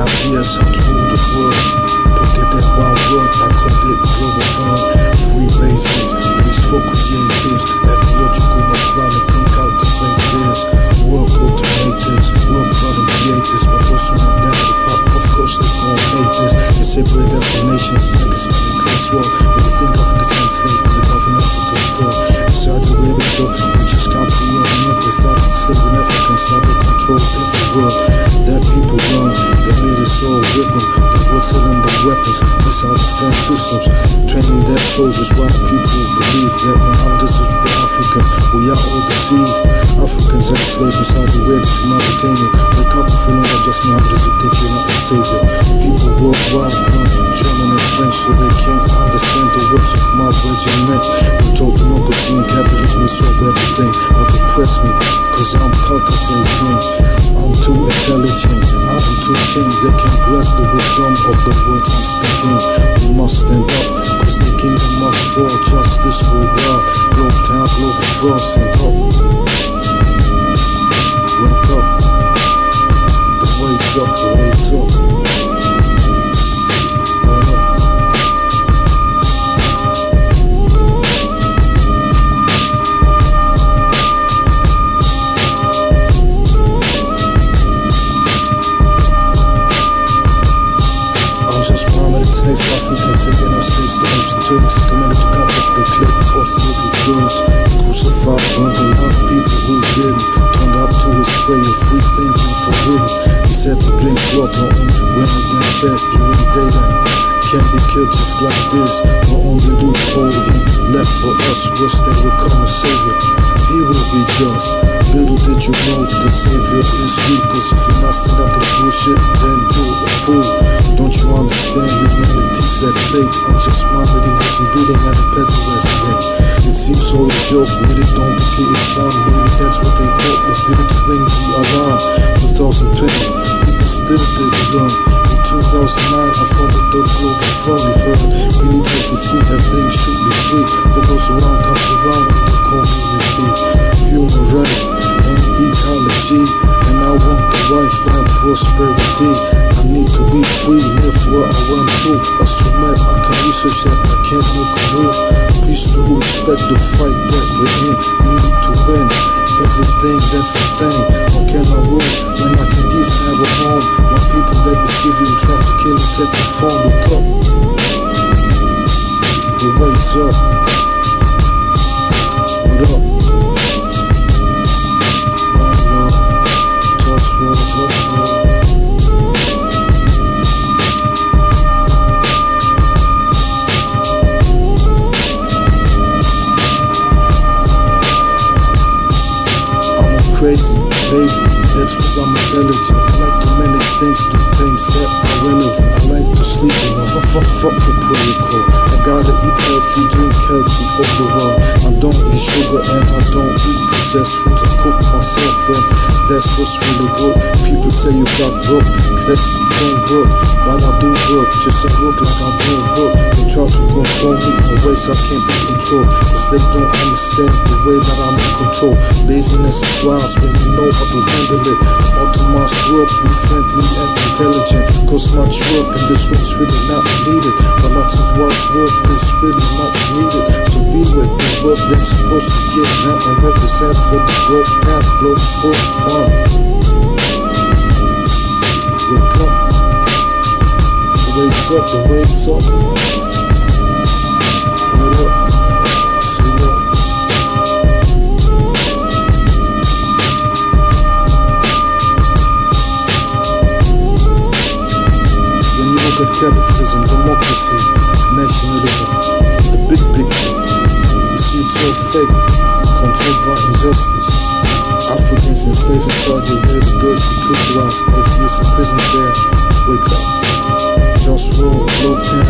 ideas I told the world. Put it in one word, I called it global fun. Free basics, peaceful creatives, ecological masculinity, cultivate this. World automators, world bottom creators, but also the pop Of course, they gon' hate this. They separate us from nations, like it's not a close. When you think Africa's enslaved, but the government Africa's poor. Inside the way we go, we just can't be on. Not they and slaving Africans, now they control every world that people run they made us all with them. They were selling the weapons, missile defense systems. Training their soldiers while people believe that now this is for Africa. We are all deceived. Africans enslaved inside the web to Mauritania. Wake up and feel not just Mohammedans who think you're not a savior. People worldwide learn German and French so they can't understand the words of my regiment. We told democracy and capitalism will solve everything. But depress me, cause I'm cultivating. I'm too intelligent, I'm too king. They can't grasp the wisdom of the words I'm speaking. We must stand up, cause the kingdom must fall. Justice will rise. Globe town, global frost, and up. Little girls Crucified, a lot people who didn't Turned up to his spray of free thinking forbidden He said to drink water when it went fast during daylight Can't be killed just like this The only loophole he left for us was that will come a savior He will be just Little did you know the savior is you Cause if you're not stand up to bullshit then you're a fool Don't you understand humanity's at stake. I'm just Muhammad, he wasn't breathing at a pedal as a game It seems so a joke when it don't become Islam Maybe that's what they thought was needed to bring the alarm. 2020, people still didn't learn In 2009, I founded the global We heard. We need healthy food, everything should be free. What goes around comes around in the community Human rights and ecology And I want the life and prosperity. I need to be free, live where I want to can't make a move Peace to respect the fight that we're in. We need to win everything, that's the thing. How can I rule when I can't even have a home? When people that deceive you try to kill and take your phone Wake up. The wait's up. What up? I'm intelligent. I like to manage things, do things that are relevant. I like to sleep alone. Fuck, fuck, fuck the protocol. I gotta eat healthy, drink healthy, all the while. I don't eat sugar and I don't eat processed foods. I cook myself and that's what's really good. People say you got broke, cause that don't work. But I do work, just I work like I don't work. They try to control me in ways I can't be controlled. Cause they don't understand the way that I'm in control. Laziness is wise when you know how to handle it. All to my work, be friendly and intelligent. Cause much work in this one's really not needed. But lots of wise work is really much needed. So be with the work that's supposed to get now and represent for the broke path, globe for one. Wake up. Wakes up, the wakes up. Democracy, nationalism, from the big picture, you see it's all fake, controlled by injustice. Africans enslaved in Saudi Arabia, girls who brutalized, atheists in prison there. Wake up. Just roll, low 10,